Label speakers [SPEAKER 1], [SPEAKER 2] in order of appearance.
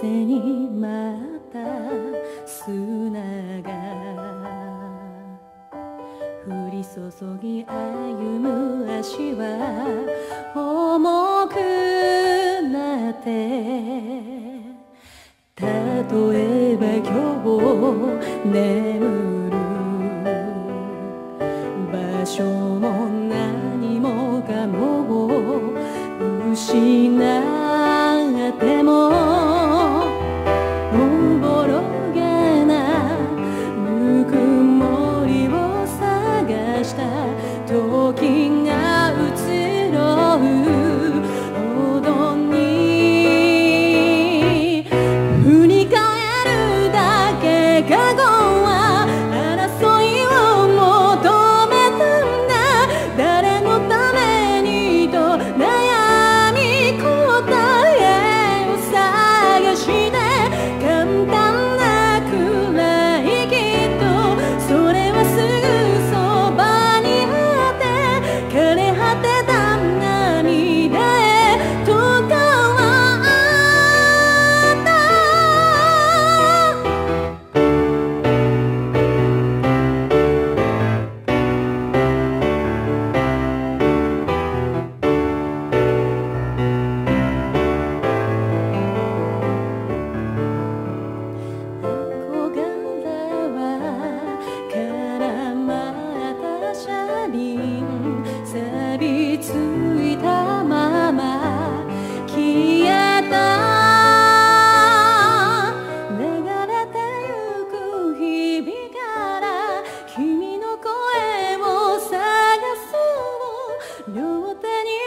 [SPEAKER 1] 風にまた砂が降り注ぎ歩む足は重くなって例えば今日眠した時両手に